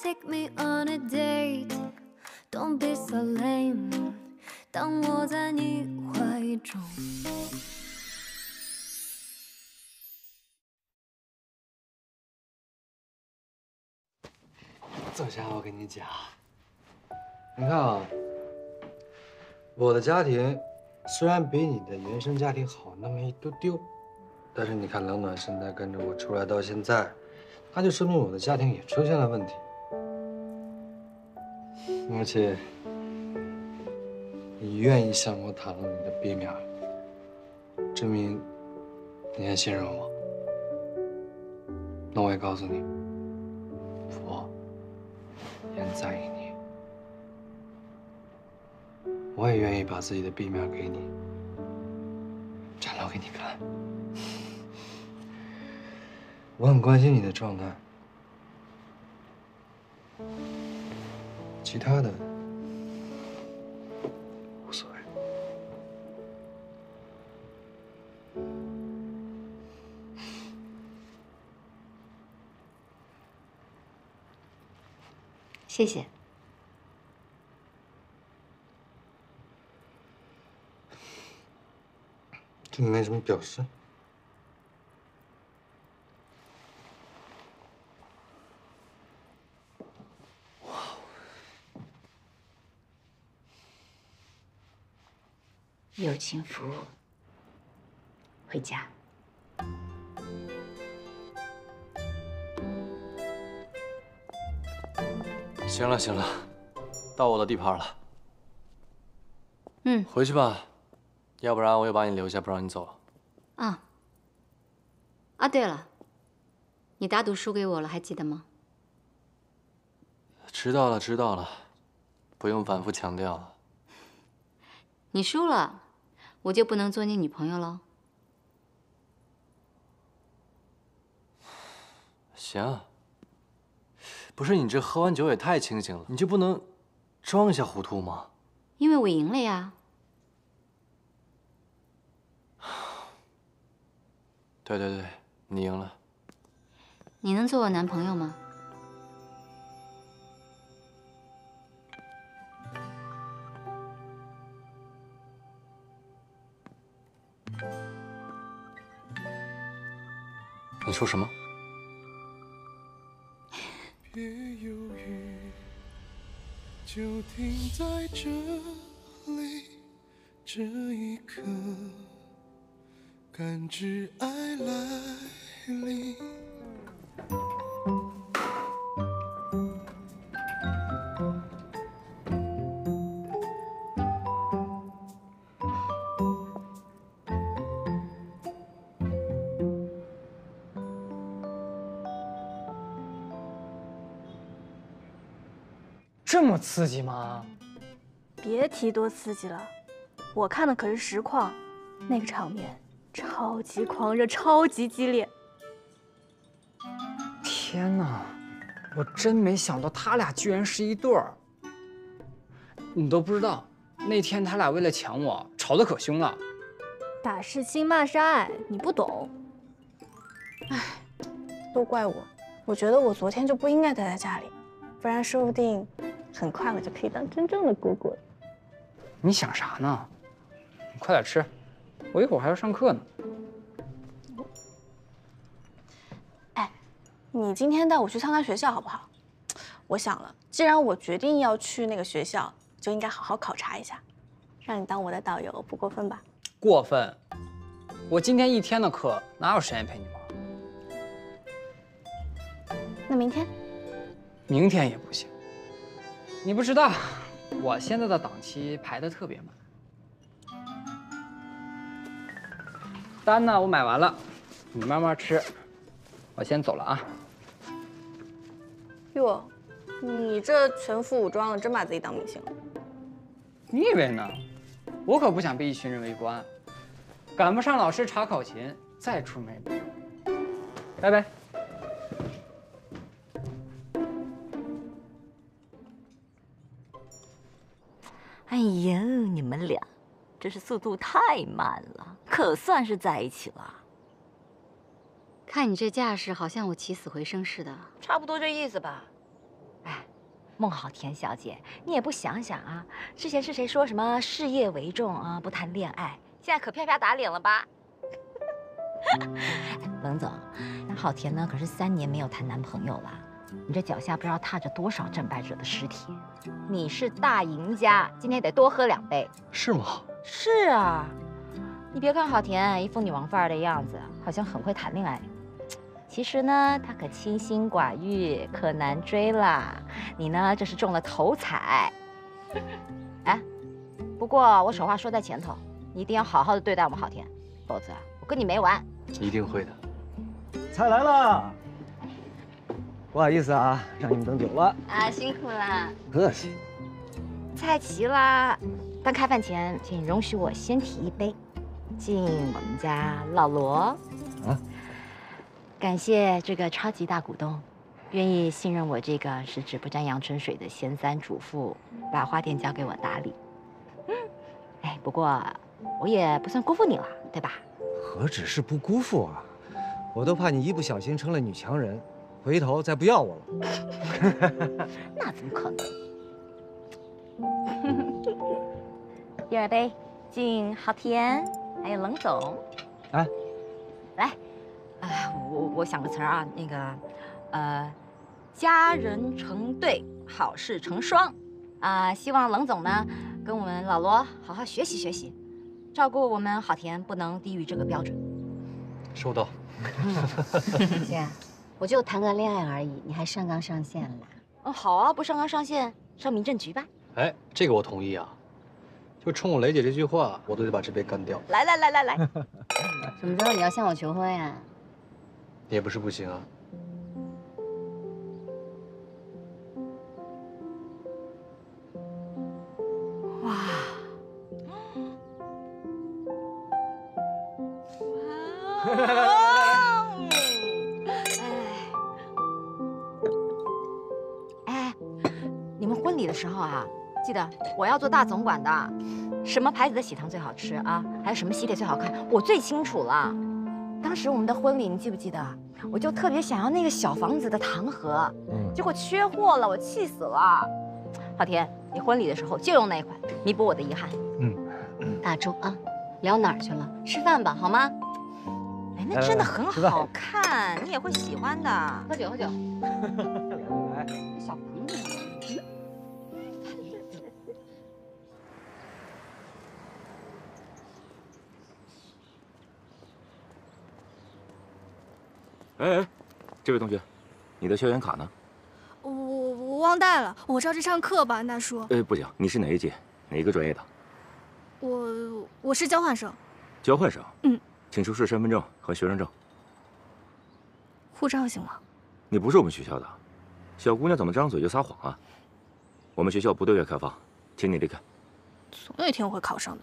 take me on a date? Don't be so lame. 当我在你怀中。坐下，我跟你讲。你看啊，我的家庭虽然比你的原生家庭好那么一丢丢，但是你看冷暖现在跟着我出来到现在，那就说明我的家庭也出现了问题。而且，你愿意向我袒露你的 B 面，证明你还信任我。那我也告诉你，我也很在意你，我也愿意把自己的 B 面给你，展露给你看。我很关心你的状态，其他的无所谓。谢谢。这没什么表示。友情服务，回家。行了行了，到我的地盘了。嗯回去吧，要不然我又把你留下不让你走了。啊啊，对了，你打赌输给我了，还记得吗？知道了知道了，不用反复强调。你输了，我就不能做你女朋友喽？行。不是你这喝完酒也太清醒了，你就不能装一下糊涂吗？因为我赢了呀。对对对，你赢了。你能做我男朋友吗？你说什么？别犹豫，就停在这里，这一刻，感知爱来临。么刺激吗？别提多刺激了，我看的可是实况，那个场面超级狂热，超级激烈。天哪，我真没想到他俩居然是一对儿。你都不知道，那天他俩为了抢我吵得可凶了。打是亲，骂是爱，你不懂。唉，都怪我，我觉得我昨天就不应该待在家里，不然说不定很快我就可以当真正的姑姑了。你想啥呢？你快点吃，我一会儿还要上课呢。哎你今天带我去参观学校好不好？我想了，既然我决定要去那个学校，就应该好好考察一下，让你当我的导游，不过分吧？过分！我今天一天的课哪有时间陪你玩？那明天？明天也不行。你不知道，我现在的档期排的特别满。单呢，我买完了，你慢慢吃。我先走了啊。哟，你这全副武装的，真把自己当明星了？你以为呢？我可不想被一群人围观，赶不上老师查考勤，再出门也没用。拜拜。哎呦，你们俩，真是速度太慢了，可算是在一起了。看你这架势，好像我起死回生似的。差不多这意思吧。哎，孟好甜小姐，你也不想想啊，之前是谁说什么事业为重啊，不谈恋爱，现在可啪啪打脸了吧？冷总，那好甜呢，可是三年没有谈男朋友了，你这脚下不知道踏着多少战败者的尸体。你是大赢家，今天得多喝两杯。是吗？是啊，你别看郝甜一副女王范儿的样子，好像很会谈恋爱。其实呢，他可清心寡欲，可难追啦。你呢，这是中了头彩。哎，不过我丑话说在前头，你一定要好好的对待我们郝甜，否则我跟你没完。一定会的。菜来了，不好意思啊，让你们等久了。啊，辛苦了。客气。菜齐啦，但开饭前，请容许我先提一杯，敬我们家老罗。啊。感谢这个超级大股东，愿意信任我这个十指不沾阳春水的闲散主妇，把花店交给我打理。哎，不过我也不算辜负你了，对吧？何止是不辜负啊，我都怕你一不小心成了女强人，回头再不要我了。那怎么可能？第二杯，敬好甜，还有冷总。哎，来。哎，我我想个词儿啊，那个，呃，家人成对，好事成双，啊，希望冷总呢跟我们老罗好好学习学习，照顾我们好甜不能低于这个标准。收到。姐，我就谈个恋爱而已，你还上纲上线了？嗯，好啊，不上纲上线，上民政局吧。哎，这个我同意啊，就冲我雷姐这句话，我都得把这杯干掉。来来来来来，什么时候你要向我求婚呀？也不是不行啊。哇！哇！时候啊，记得我要做大总管的，什么牌子的喜糖最好吃啊？还有什么喜帖最好看？我最清楚了。当时我们的婚礼，你记不记得？我就特别想要那个小房子的糖盒，嗯，结果缺货了，我气死了。好甜，你婚礼的时候就用那款，弥补我的遗憾。嗯，大周啊，聊哪儿去了？吃饭吧，好吗？哎，那真的很好看，你也会喜欢的。喝酒，喝酒。哎哎，这位同学，你的校园卡呢？我我忘带了，我着急上课吧，大叔。哎，不行，你是哪一届，哪一个专业的？我我是交换生。交换生？嗯，请出示身份证和学生证。护照行吗？你不是我们学校的，小姑娘怎么张嘴就撒谎啊？我们学校不对外开放，请你离开。总有一天我会考上的。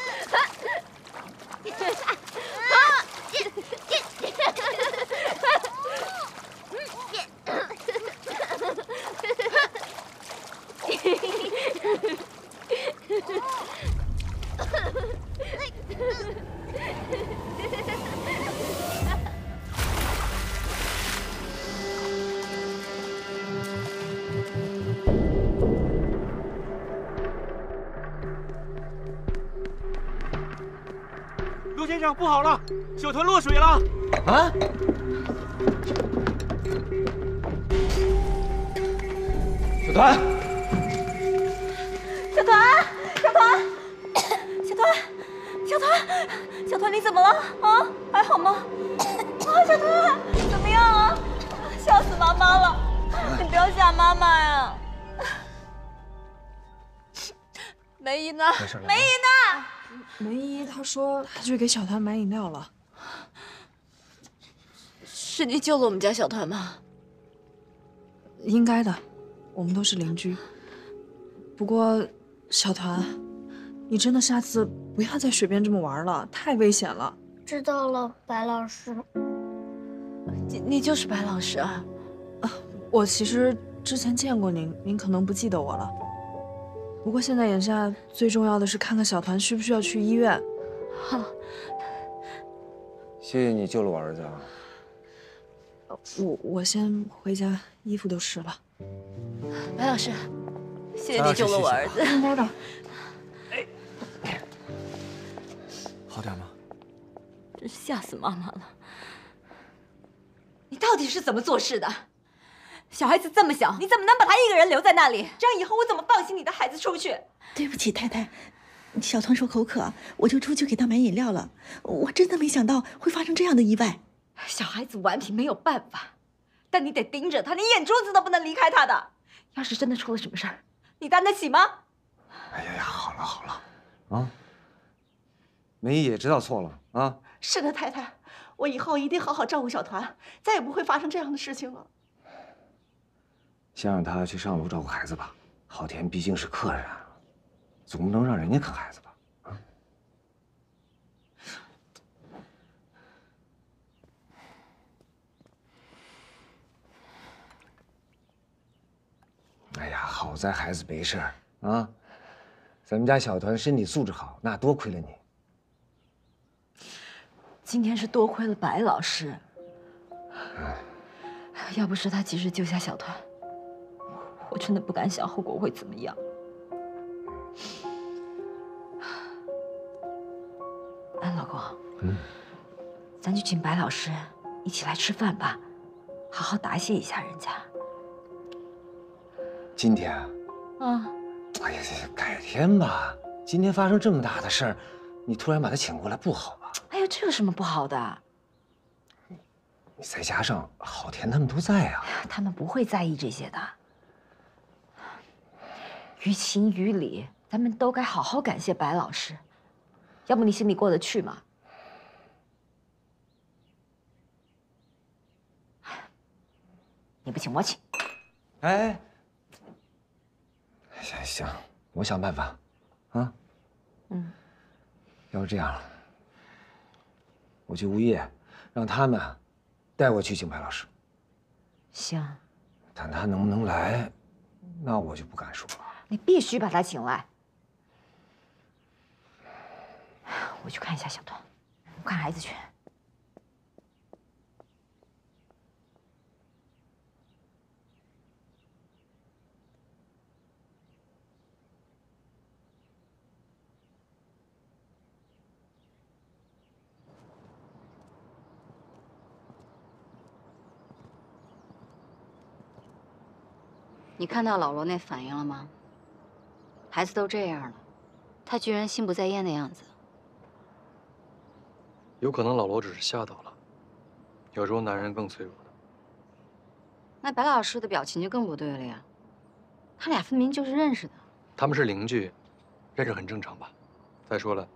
不好了，小团落水了！啊！小团，她说她去给小团买饮料了。是你救了我们家小团吗？应该的，我们都是邻居。不过，小团，你真的下次不要在水边这么玩了，太危险了。知道了，白老师。你你就是白老师啊？啊，我其实之前见过您，您可能不记得我了。不过现在眼下最重要的是看看小团需不需要去医院。好，谢谢你救了我儿子啊！我我先回家，衣服都湿了。白老师，谢谢你救了我儿子。好点吗？真是吓死妈妈了！你到底是怎么做事的？小孩子这么小，你怎么能把他一个人留在那里？这样以后我怎么放心你的孩子出去？对不起，太太，小团说口渴，我就出去给他买饮料了。我真的没想到会发生这样的意外。小孩子顽皮没有办法，但你得盯着他，你眼珠子都不能离开他的。要是真的出了什么事儿，你担得起吗？哎呀呀，好了好了，啊，梅姨也知道错了啊。是的，太太，我以后一定好好照顾小团，再也不会发生这样的事情了。先让他去上楼照顾孩子吧。昊天毕竟是客人，总不能让人家看孩子吧？啊！哎呀，好在孩子没事儿啊。咱们家小团身体素质好，那多亏了你。今天是多亏了白老师，要不是他及时救下小团，我真的不敢想后果会怎么样。哎，老公，嗯，咱就请白老师一起来吃饭吧，好好答谢一下人家。今天啊，啊，哎呀，改天吧。今天发生这么大的事儿，你突然把他请过来不好吧？哎呀，这有什么不好的？你再加上郝田他们都在啊，他们不会在意这些的。于情于理，咱们都该好好感谢白老师，要不你心里过得去吗？你不请我请。哎，行行，我想办法，啊，嗯，要不这样，我去物业，让他们带我去请白老师。行，但他能不能来，那我就不敢说了。你必须把他请来。我去看一下小团，我看孩子去。你看到老罗那反应了吗？孩子都这样了，他居然心不在焉的样子。有可能老罗只是吓到了，有时候男人更脆弱的。那白老师的表情就更不对了呀，他俩分明就是认识的。他们是邻居，认识很正常吧？再说了，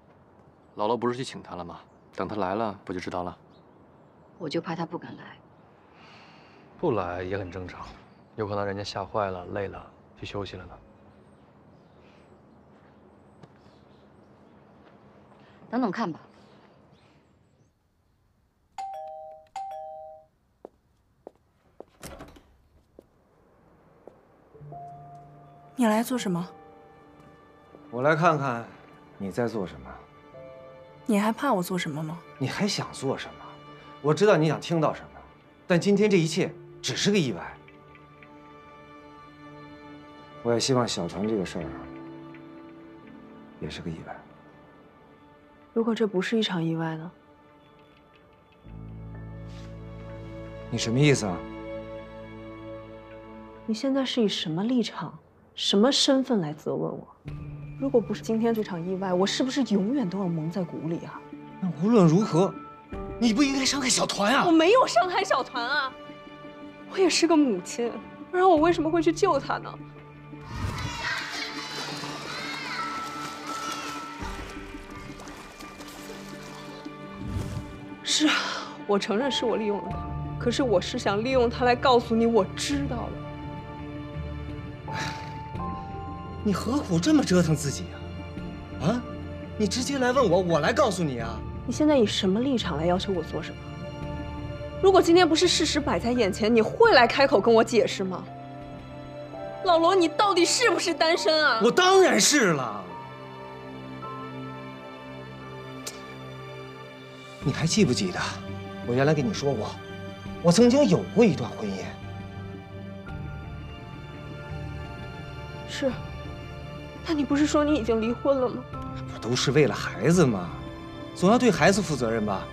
老罗不是去请他了吗？等他来了不就知道了？我就怕他不敢来。不来也很正常，有可能人家吓坏了、累了，去休息了呢。等等看吧。你来做什么？我来看看你在做什么。你还怕我做什么吗？你还想做什么？我知道你想听到什么但今天这一切只是个意外。我也希望小船这个事儿也是个意外。如果这不是一场意外呢？你什么意思啊？你现在是以什么立场什么身份来责问我？如果不是今天这场意外，我是不是永远都要蒙在鼓里啊？那无论如何，你不应该伤害小团啊！我没有伤害小团啊，我也是个母亲，不然我为什么会去救他呢？是啊，我承认是我利用了他，可是我是想利用他来告诉你，我知道了。你何苦这么折腾自己啊？啊，你直接来问我，我来告诉你啊。你现在以什么立场来要求我做什么？如果今天不是事实摆在眼前，你会来开口跟我解释吗？老罗，你到底是不是单身啊？我当然是了。你还记不记得，我原来跟你说过，我曾经有过一段婚姻。是。但你不是说你已经离婚了吗？不都是为了孩子吗？总要对孩子负责任吧？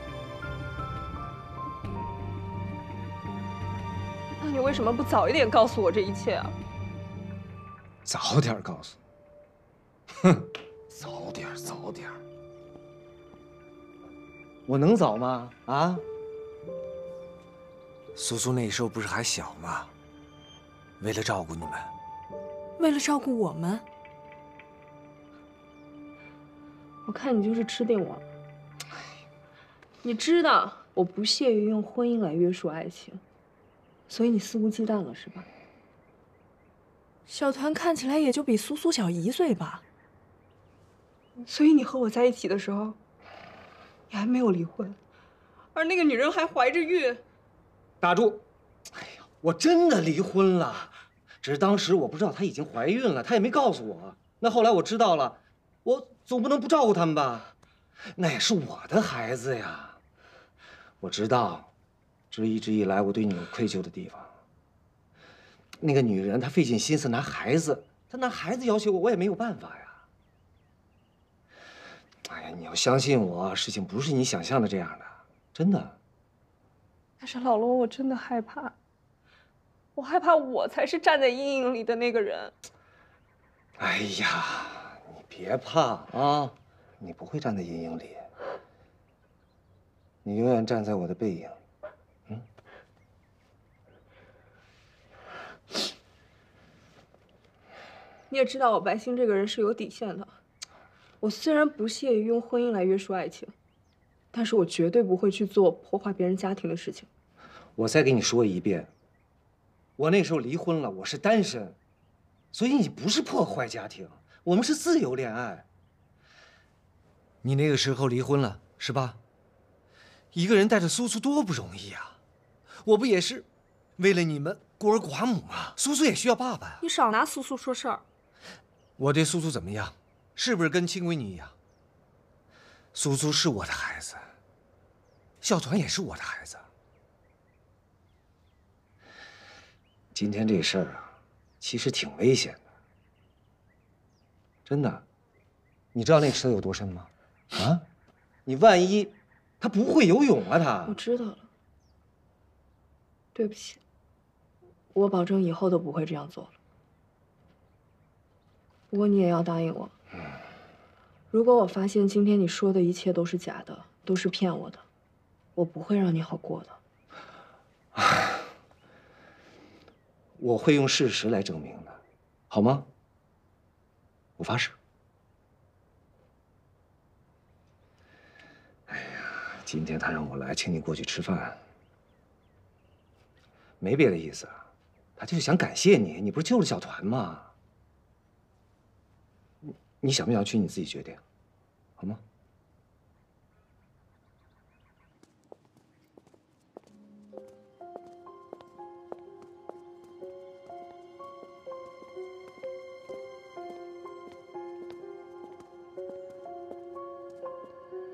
那你为什么不早一点告诉我这一切啊？早点告诉？哼，早点，早点。我能早吗？啊？苏苏那时候不是还小吗？为了照顾你们，为了照顾我们。我看你就是吃定我了。你知道我不屑于用婚姻来约束爱情，所以你肆无忌惮了是吧？小团看起来也就比苏苏小一岁吧，所以你和我在一起的时候，你还没有离婚，而那个女人还怀着孕。打住！哎呀，我真的离婚了，只是当时我不知道她已经怀孕了，她也没告诉我。那后来我知道了，我。总不能不照顾他们吧？那也是我的孩子呀。我知道，这一直以来我对你有愧疚的地方。那个女人她费尽心思拿孩子，她拿孩子要求我，我也没有办法呀。哎呀，你要相信我，事情不是你想象的这样的，真的。但是老罗，我真的害怕，我害怕我才是站在阴影里的那个人。哎呀。别怕啊，你不会站在阴影里，你永远站在我的背影。嗯，你也知道我白星这个人是有底线的。我虽然不屑于用婚姻来约束爱情，但是我绝对不会去做破坏别人家庭的事情。我再给你说一遍，我那时候离婚了，我是单身，所以你不是破坏家庭。我们是自由恋爱。你那个时候离婚了是吧？一个人带着苏苏多不容易啊！我不也是为了你们孤儿寡母吗？苏苏也需要爸爸呀！你少拿苏苏说事儿。我对苏苏怎么样？是不是跟亲闺女一样？苏苏是我的孩子，小团也是我的孩子。今天这事儿啊，其实挺危险的。真的，你知道那池子有多深吗？啊，你万一他不会游泳啊？他我知道了，对不起，我保证以后都不会这样做了。不过你也要答应我，如果我发现今天你说的一切都是假的，都是骗我的，我不会让你好过的。我会用事实来证明的，好吗？我发誓。哎呀，今天他让我来，请你过去吃饭，没别的意思，他就是想感谢你。你不是救了小团吗？你你想不想去？你自己决定，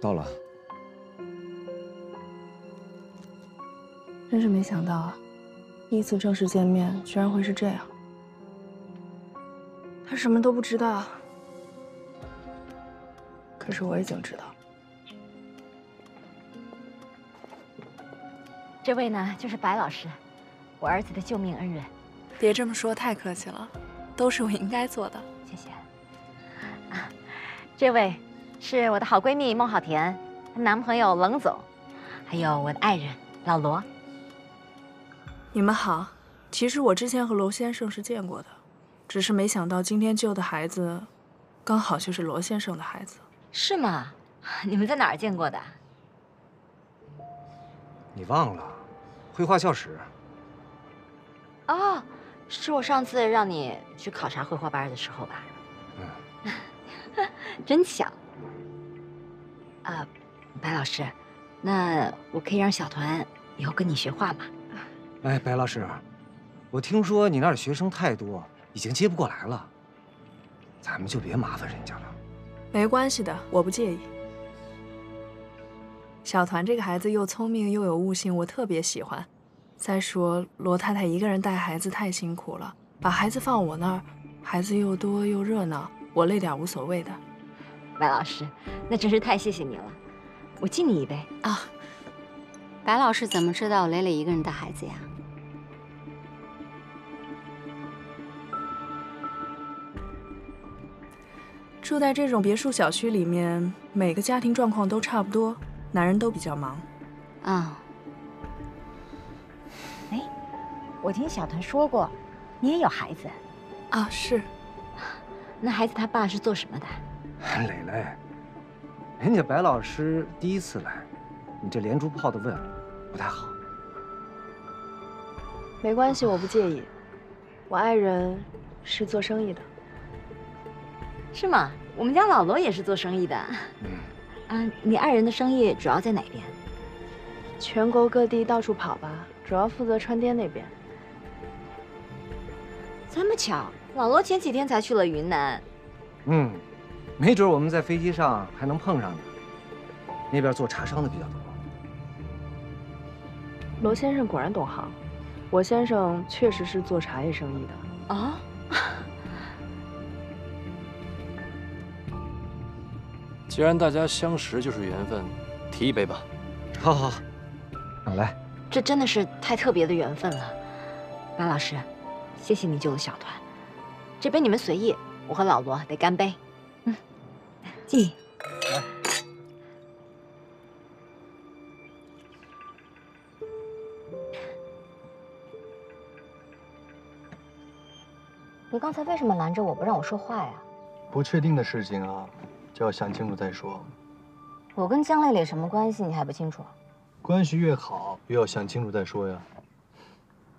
到了，真是没想到啊！第一次正式见面，居然会是这样。他什么都不知道，可是我已经知道。这位呢就是白老师，我儿子的救命恩人。别这么说，太客气了，都是我应该做的。谢谢。啊，这位是我的好闺蜜孟浩田，她男朋友冷总，还有我的爱人老罗。你们好，其实我之前和罗先生是见过的，只是没想到今天救的孩子，刚好就是罗先生的孩子。是吗？你们在哪儿见过的？你忘了，绘画教室。哦，是我上次让你去考察绘画班的时候吧？嗯，真巧。啊，白老师，那我可以让小团以后跟你学画吗？哎，白老师，我听说你那儿的学生太多，已经接不过来了，咱们就别麻烦人家了。没关系的，我不介意。小团这个孩子又聪明又有悟性，我特别喜欢。再说罗太太一个人带孩子太辛苦了，把孩子放我那儿，孩子又多又热闹，我累点无所谓的。白老师，那真是太谢谢你了，我敬你一杯啊。白老师怎么知道蕾蕾一个人带孩子呀？住在这种别墅小区里面，每个家庭状况都差不多，男人都比较忙。啊。哎，我听小团说过，你也有孩子。啊，是。那孩子他爸是做什么的？蕾蕾，人家白老师第一次来，你这连珠炮的问，不太好。没关系，我不介意。我爱人是做生意的。是吗？我们家老罗也是做生意的。嗯。啊，你爱人的生意主要在哪边？全国各地到处跑吧，主要负责川滇那边。这么巧，老罗前几天才去了云南。嗯，没准我们在飞机上还能碰上呢。那边做茶商的比较多。罗先生果然懂行，我先生确实是做茶叶生意的。啊？既然大家相识就是缘分，提一杯吧。好，好，好，来。这真的是太特别的缘分了，马老师，谢谢你救了小团。这杯你们随意，我和老罗得干杯。你刚才为什么拦着我不让我说话呀？不确定的事情啊。就要想清楚再说。我跟江磊磊什么关系？你还不清楚？关系越好，越要想清楚再说呀。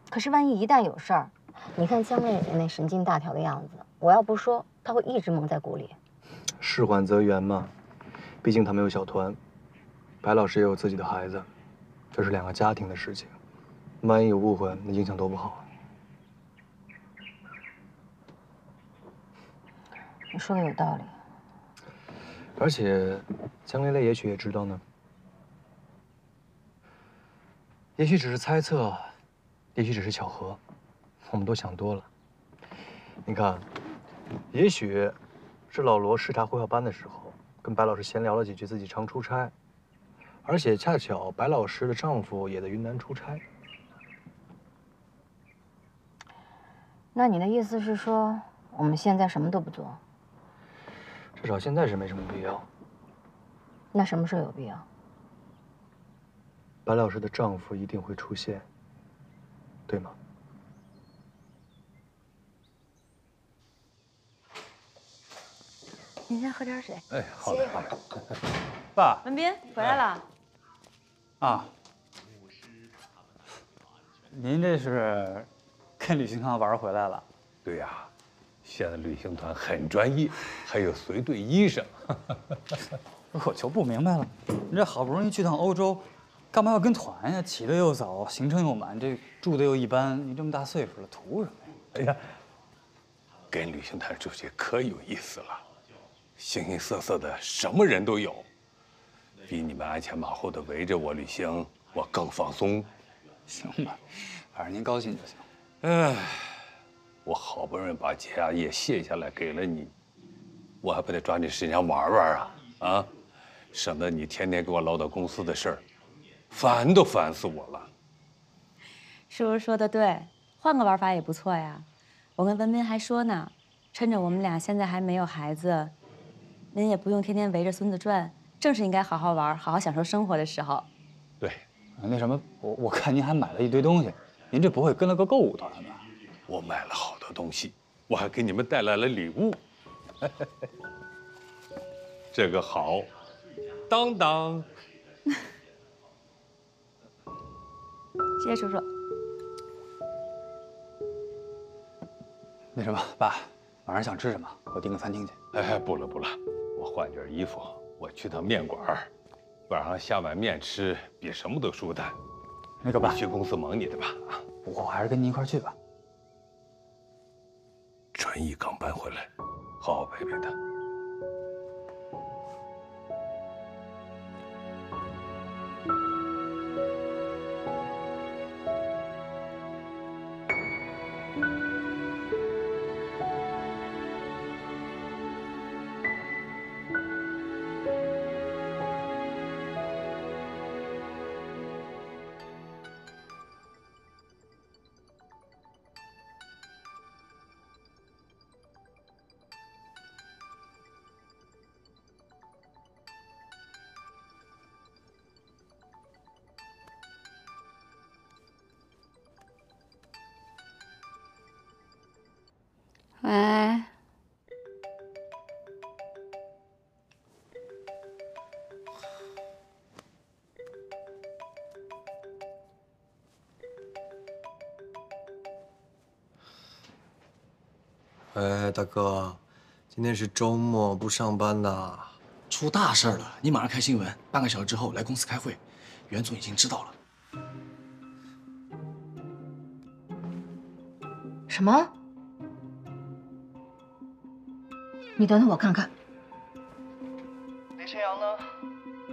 可是万一一旦有事儿，你看江磊磊那神经大条的样子，我要不说，他会一直蒙在鼓里。事缓则圆嘛，毕竟他没有小团，白老师也有自己的孩子，这是两个家庭的事情，万一有误会，那影响多不好。你说的有道理。而且，江蕾蕾也许也知道呢。也许只是猜测，也许只是巧合，我们都想多了。你看，也许是老罗视察绘画班的时候，跟白老师闲聊了几句自己常出差，而且恰巧白老师的丈夫也在云南出差。那你的意思是说，我们现在什么都不做？至少现在是没什么必要。那什么时候有必要？白老师的丈夫一定会出现，对吗？您先喝点水。哎，好歇一会儿。爸，文斌回来了。啊。您这是跟旅行团玩回来了？对呀。现在旅行团很专业，还有随队医生。我就不明白了，你这好不容易去趟欧洲，干嘛要跟团呀？起得又早，行程又满，这住的又一般，你这么大岁数了，图什么呀？哎呀，跟旅行团出去可有意思了，形形色色的什么人都有，比你们鞍前马后的围着我旅行，我更放松。行吧，反正您高兴就行。哎。我好不容易把家业卸下来给了你，我还不得抓紧时间玩玩啊啊！省得你天天给我唠叨公司的事儿，烦都烦死我了。叔叔说的对，换个玩法也不错呀。我跟文斌还说呢，趁着我们俩现在还没有孩子，您也不用天天围着孙子转，正是应该好好玩、好好享受生活的时候。对，那什么，我我看您还买了一堆东西，您这不会跟了个购物团吧？我买了好多东西，我还给你们带来了礼物。这个好，当当。谢谢叔叔。那什么，爸，晚上想吃什么？我订个餐厅去。哎，不了不了，我换件衣服，我去趟面馆晚上下碗面吃，比什么都舒坦。那个吧，去公司忙你的吧。啊，我还是跟您一块去吧。传艺刚搬回来，好好陪陪他。哎，大哥，今天是周末，不上班呐。出大事了！你马上开新闻，半个小时之后来公司开会。袁总已经知道了。什么？你等等我看看。李晨阳呢？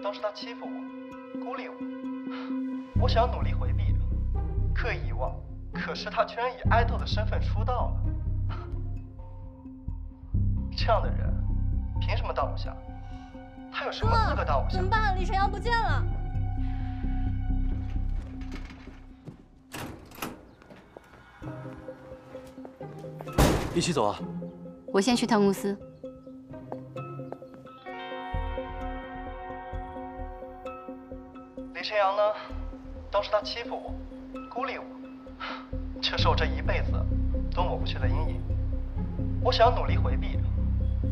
当时他欺负我，孤立我，我想努力回避，刻意遗忘，可是他居然以爱豆的身份出道了。这样的人，凭什么当偶像？他有什么资格当偶像？怎么办？李晨阳不见了。一起走啊！我先去趟公司。李晨阳呢？当时他欺负我，孤立我，这是我这一辈子都抹不去的阴影。我想努力回避，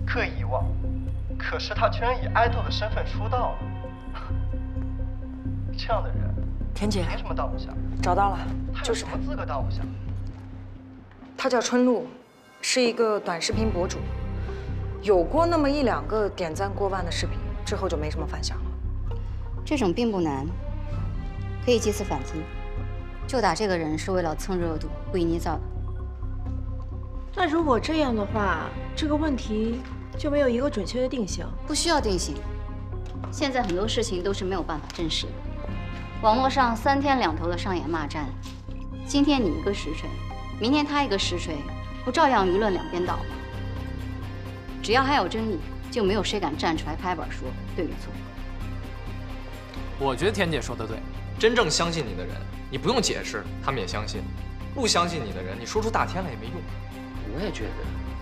刻意遗忘，可是他居然以爱豆的身份出道了。这样的人，田姐，凭什么当偶像？找到了，就是他。什么资格当偶像？他叫春露，是一个短视频博主，有过那么一两个点赞过万的视频，之后就没什么反响了。这种并不难。可以借此反击，就打这个人是为了蹭热度、故意捏造的。那如果这样的话，这个问题就没有一个准确的定性。不需要定性，现在很多事情都是没有办法证实的。网络上三天两头的上演骂战，今天你一个实锤，明天他一个实锤，不照样舆论两边倒吗？只要还有争议，就没有谁敢站出来拍板说对与错。我觉得田姐说的对。真正相信你的人，你不用解释，他们也相信；不相信你的人，你说出大天来也没用。我也觉得，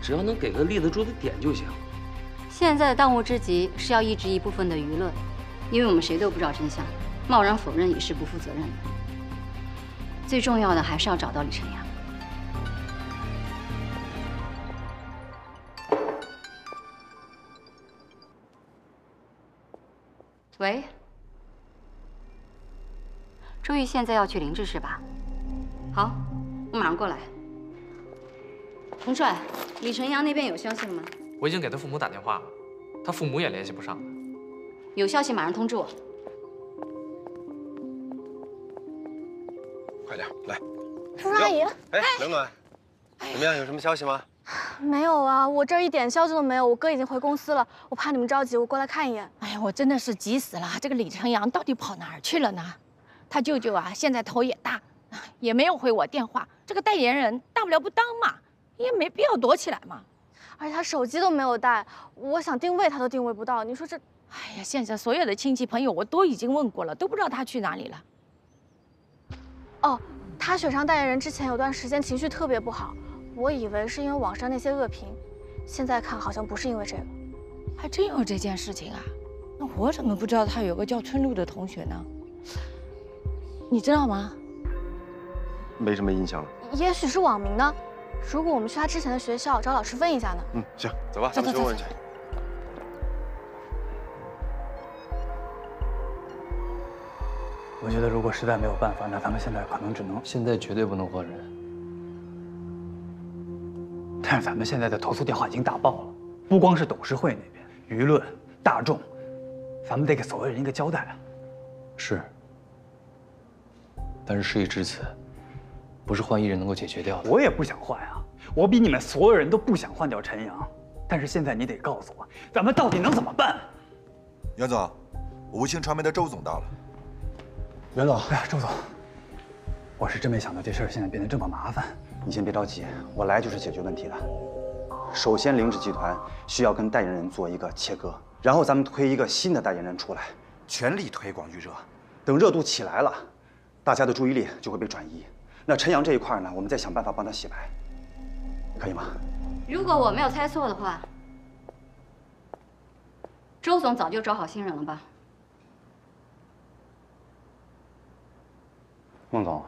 只要能给个立得住的点就行。现在的当务之急是要抑制一部分的舆论，因为我们谁都不知道真相，贸然否认也是不负责任的。最重要的还是要找到李晨阳。喂。周玉现在要去林志是吧？好，我马上过来。洪帅，李晨阳那边有消息了吗？我已经给他父母打电话了，他父母也联系不上了。有消息马上通知我。快点来，叔叔阿姨。哎，冷暖，怎么样？有什么消息吗？没有啊，我这儿一点消息都没有。我哥已经回公司了，我怕你们着急，我过来看一眼。哎呀，我真的是急死了！这个李晨阳到底跑哪儿去了呢？他舅舅啊，现在头也大，也没有回我电话。这个代言人大不了不当嘛，也没必要躲起来嘛。而且他手机都没有带，我想定位他都定位不到。你说这……哎呀，现在所有的亲戚朋友我都已经问过了，都不知道他去哪里了。哦，他选上代言人之前有段时间情绪特别不好，我以为是因为网上那些恶评，现在看好像不是因为这个。还真有这件事情啊？那我怎么不知道他有个叫春露的同学呢？你知道吗？没什么印象了。也许是网名呢。如果我们去他之前的学校找老师问一下呢？嗯，行，走吧，咱们去问去。我觉得如果实在没有办法，那咱们现在可能只能……现在绝对不能换人。但是咱们现在的投诉电话已经打爆了，不光是董事会那边，舆论、大众，咱们得给所有人一个交代啊。是。但是事已至此，不是换一人能够解决掉的。我也不想换啊，我比你们所有人都不想换掉陈阳。但是现在你得告诉我，咱们到底能怎么办？袁总，无星传媒的周总到了。袁总，哎呀，周总，我是真没想到这事儿现在变得这么麻烦。你先别着急，我来就是解决问题的。首先，凌志集团需要跟代言人做一个切割，然后咱们推一个新的代言人出来，全力推广预热。等热度起来了，大家的注意力就会被转移。那陈阳这一块呢，我们再想办法帮他洗白，可以吗？如果我没有猜错的话，周总早就找好新人了吧？孟总，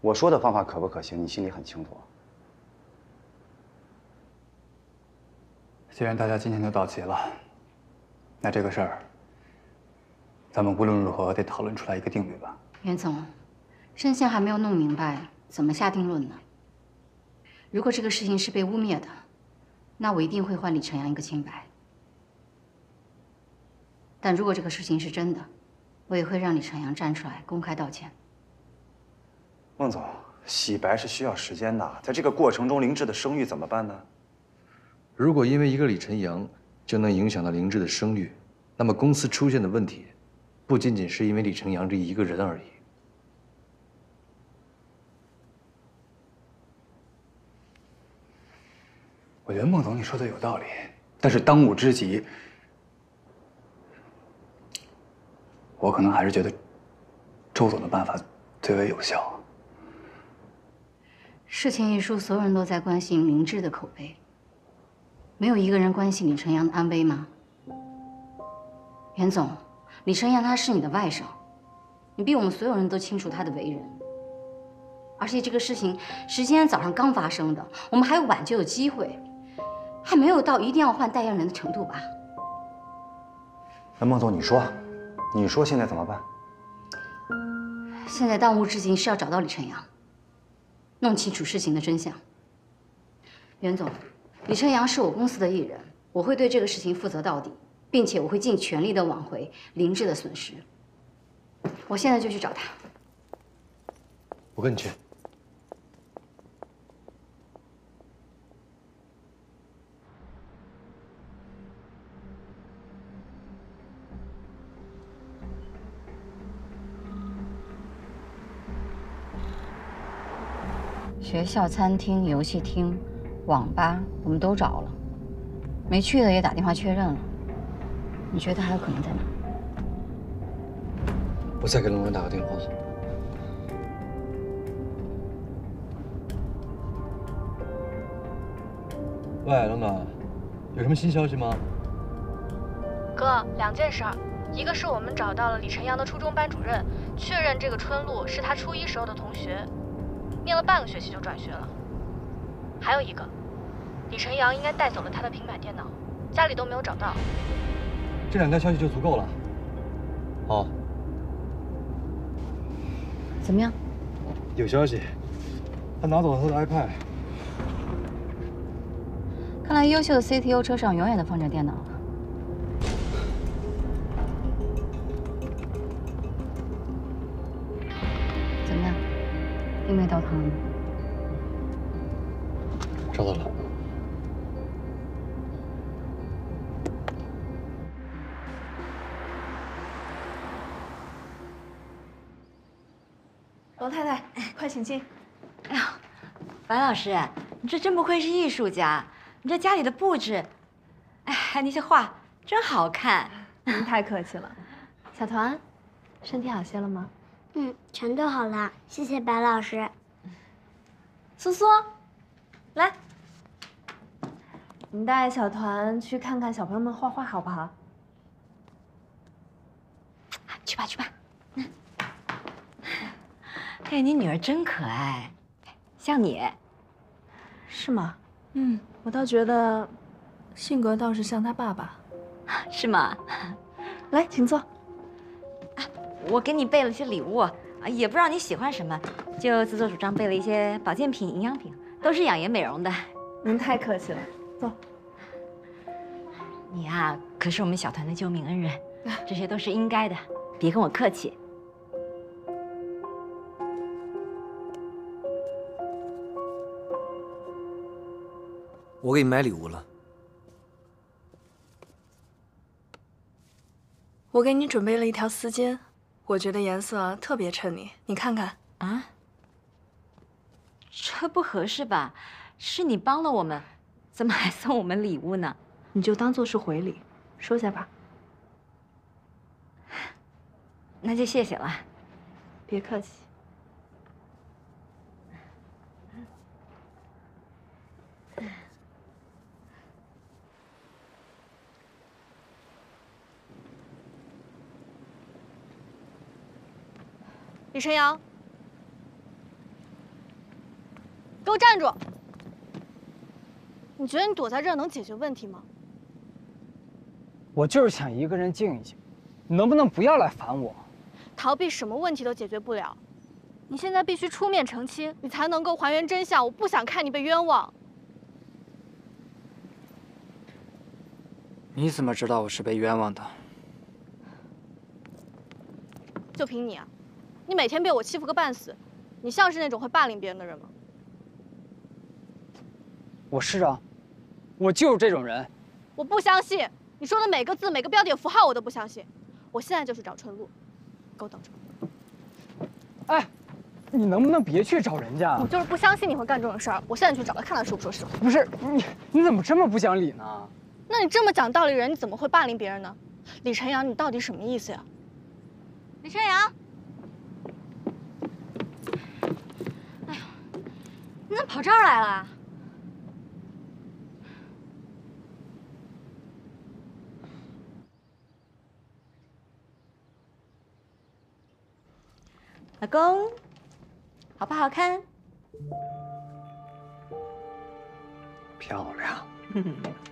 我说的方法可不可行？你心里很清楚。既然大家今天都到齐了，那这个事儿，咱们无论如何得讨论出来一个定律吧。袁总，真相还没有弄明白，怎么下定论呢？如果这个事情是被污蔑的，那我一定会还李晨阳一个清白。但如果这个事情是真的，我也会让李晨阳站出来公开道歉。孟总，洗白是需要时间的，在这个过程中，林志的声誉怎么办呢？如果因为一个李晨阳就能影响到林志的声誉，那么公司出现的问题，不仅仅是因为李晨阳这一个人而已。我觉得孟总你说的有道理，但是当务之急，我可能还是觉得周总的办法最为有效。事情一出，所有人都在关心明智的口碑，没有一个人关心李晨阳的安危吗？袁总，李晨阳他是你的外甥，你比我们所有人都清楚他的为人。而且这个事情是今天早上刚发生的，我们还有挽救的机会，还没有到一定要换代言人的程度吧？那孟总，你说，你说现在怎么办？现在当务之急是要找到李晨阳。弄清楚事情的真相。袁总，李晨阳是我公司的艺人，我会对这个事情负责到底，并且我会尽全力的挽回林志的损失。我现在就去找他。我跟你去。学校、餐厅、游戏厅、网吧，我们都找了，没去的也打电话确认了。你觉得还有可能在哪？我再给龙文打个电话。喂，龙暖，有什么新消息吗？哥，两件事儿，一个是我们找到了李晨阳的初中班主任，确认这个春露是他初一时候的同学。念了半个学期就转学了。还有一个，李晨阳应该带走了他的平板电脑，家里都没有找到。这两条消息就足够了。好。怎么样？有消息，他拿走了他的 iPad。看来优秀的 CTO 车上永远都放着电脑。并没到汤。找到了。罗太太，快请进。哎呦，白老师，你这真不愧是艺术家，你这家里的布置，哎，那些画真好看。您太客气了。小团，身体好些了吗？嗯，全都好了，谢谢白老师。苏苏，来，你带小团去看看小朋友们画画好不好？去吧去吧。嗯，哎，你女儿真可爱，像你。是吗？嗯，我倒觉得，性格倒是像他爸爸。是吗？来，请坐。我给你备了些礼物，啊，也不知道你喜欢什么，就自作主张备了一些保健品、营养品，都是养颜美容的。您太客气了，坐。你啊，可是我们小团的救命恩人，这些都是应该的，别跟我客气。我给你买礼物了。我给你准备了一条丝巾，我觉得颜色特别衬你，你看看啊。这不合适吧？是你帮了我们，怎么还送我们礼物呢？你就当做是回礼，收下吧。那就谢谢了，别客气。李晨阳，给我站住！你觉得你躲在这儿能解决问题吗？我就是想一个人静一静，你能不能不要来烦我？逃避什么问题都解决不了，你现在必须出面澄清，你才能够还原真相。我不想看你被冤枉。你怎么知道我是被冤枉的？就凭你啊！你每天被我欺负个半死，你像是那种会霸凌别人的人吗？我是啊，我就是这种人。我不相信你说的每个字、每个标点符号，我都不相信。我现在就去找春露，给我等着。哎，你能不能别去找人家？我就是不相信你会干这种事儿。我现在去找他，看他说不说实话。不是你，你怎么这么不讲理呢？那你这么讲道理的人，你怎么会霸凌别人呢？李晨阳，你到底什么意思呀？李晨阳。你怎么跑这儿来了？老公，好不好看？漂亮。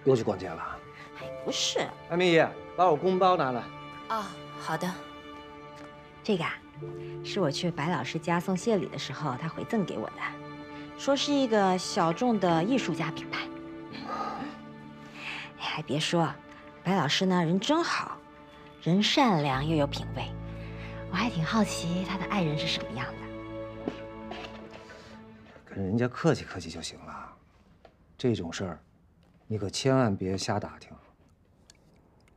又去逛街了？哎，不是。艾明姨，把我公包拿来。哦，好的。这个啊，是我去白老师家送谢礼的时候，他回赠给我的。说是一个小众的艺术家品牌。哎，还别说，白老师呢人真好，人善良又有品味。我还挺好奇他的爱人是什么样的。跟人家客气客气就行了，这种事儿，你可千万别瞎打听。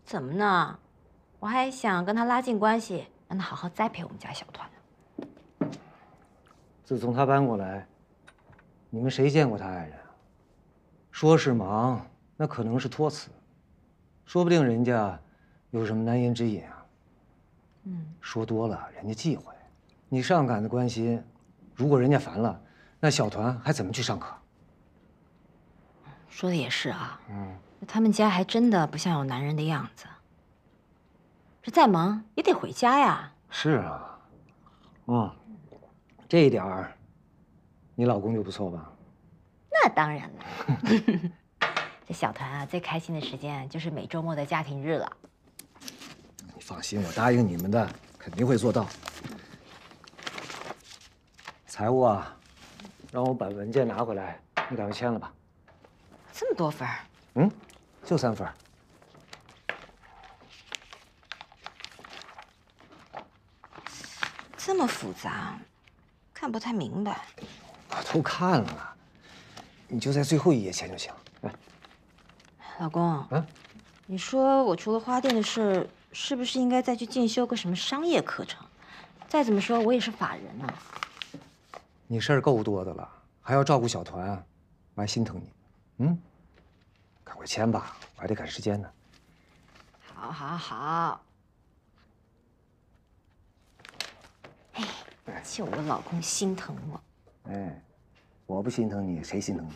怎么呢？我还想跟他拉近关系，让他好好栽培我们家小团呢。自从他搬过来。你们谁见过他爱人啊？说是忙，那可能是托辞，说不定人家有什么难言之隐啊。嗯，说多了人家忌讳，你上赶着关心，如果人家烦了，那小团还怎么去上课？说的也是啊。嗯，他们家还真的不像有男人的样子。这再忙也得回家呀。是啊，嗯，这一点儿。你老公就不错吧？那当然了。这小团啊，最开心的时间就是每周末的家庭日了。你放心，我答应你们的，肯定会做到。财务啊，让我把文件拿回来，你赶快签了吧。这么多份嗯，就三份这么复杂，看不太明白。都看了，你就在最后一页签就行。来，老公，嗯，你说我除了花店的事，是不是应该再去进修个什么商业课程？再怎么说，我也是法人呢。你事儿够多的了，还要照顾小团，我还心疼你。嗯，赶快签吧，我还得赶时间呢。好，好，好。哎。就我老公心疼我。哎，我不心疼你，谁心疼你？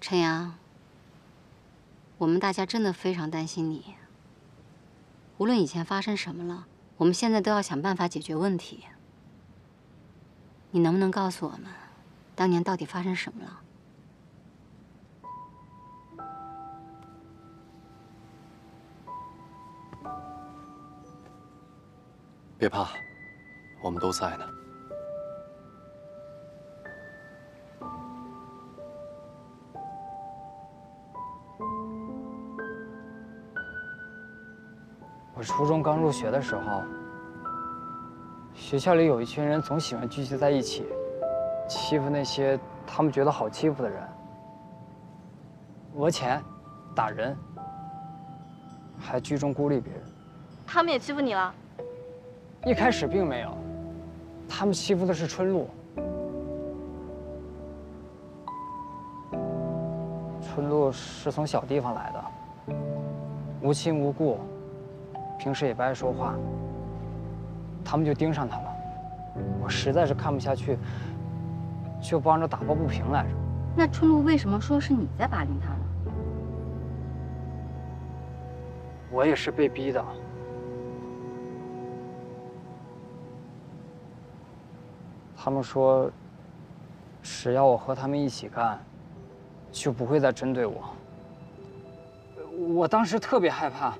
陈阳，我们大家真的非常担心你。无论以前发生什么了，我们现在都要想办法解决问题。你能不能告诉我们，当年到底发生什么了？别怕，我们都在呢。我初中刚入学的时候，学校里有一群人总喜欢聚集在一起，欺负那些他们觉得好欺负的人，讹钱、打人，还聚众孤立别人。他们也欺负你了？一开始并没有，他们欺负的是春露。春露是从小地方来的，无亲无故。平时也不爱说话，他们就盯上他了。我实在是看不下去，就帮着打抱不平来着。那春露为什么说是你在霸凌他呢？我也是被逼的。他们说，只要我和他们一起干，就不会再针对我。我当时特别害怕。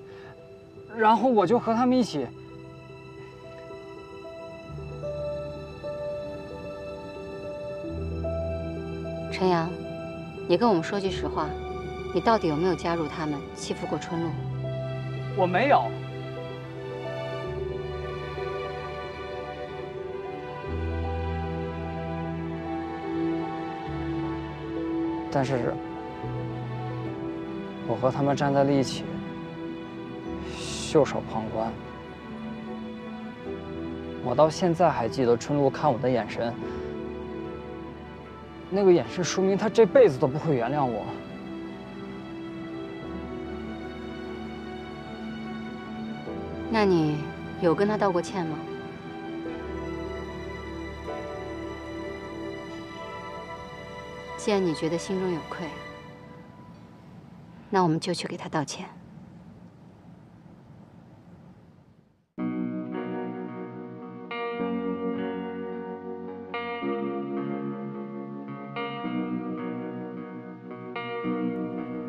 然后我就和他们一起。陈阳，你跟我们说句实话，你到底有没有加入他们欺负过春露？我没有。但是，我和他们站在了一起。袖手旁观。我到现在还记得春露看我的眼神，那个眼神说明他这辈子都不会原谅我。那你有跟他道过歉吗？既然你觉得心中有愧，那我们就去给他道歉。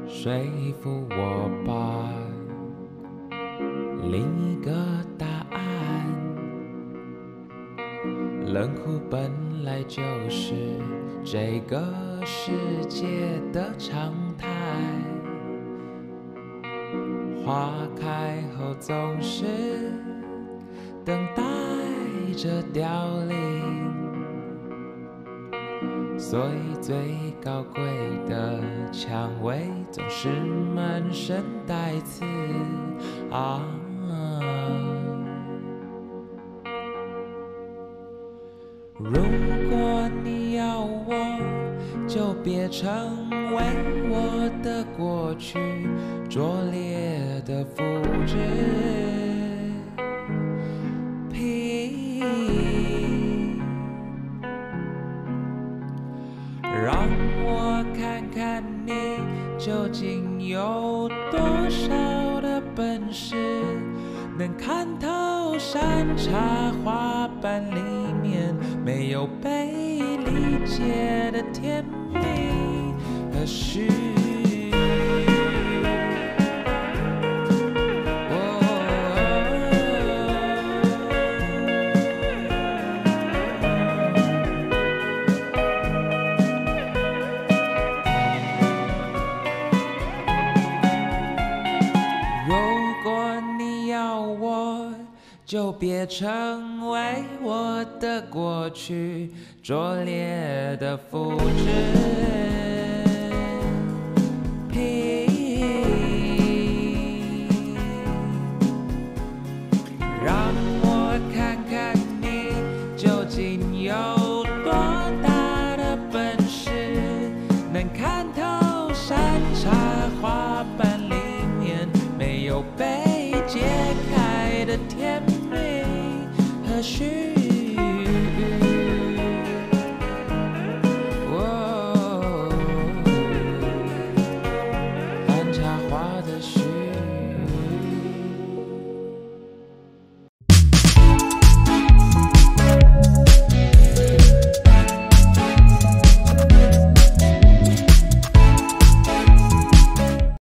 说服我吧，另一个答案。冷酷本来就是这个世界的常态，花开后总是等待着凋零。所以最高贵的蔷薇总是满身带刺啊！看透山茶花瓣里面没有被理解的甜蜜和虚？就别成为我的过去，拙劣的复制。是